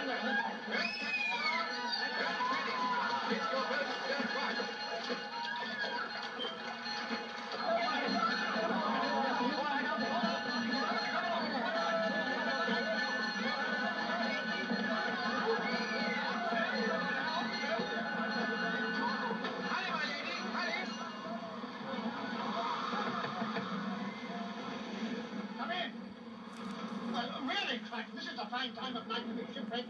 Come in! Uh, really, Clank, this is a fine time of night to be shipwrecked.